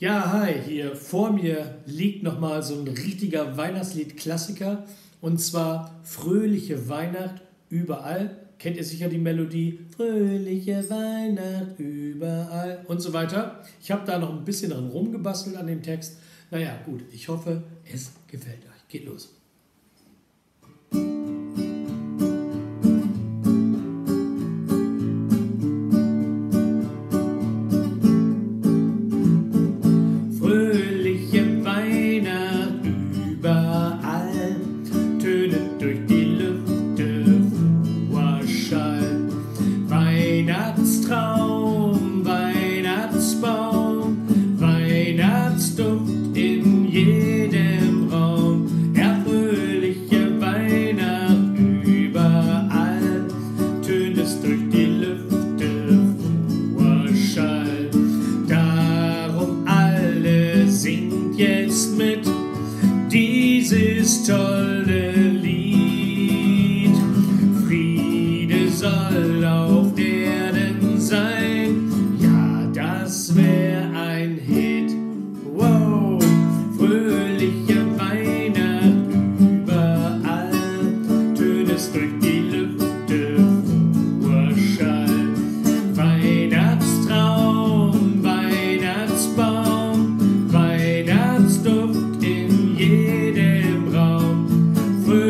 Ja, hi, hier vor mir liegt nochmal so ein richtiger Weihnachtslied-Klassiker und zwar Fröhliche Weihnacht überall. Kennt ihr sicher die Melodie? Fröhliche Weihnacht überall und so weiter. Ich habe da noch ein bisschen dran rumgebastelt an dem Text. Naja, gut, ich hoffe, es gefällt euch. Geht los.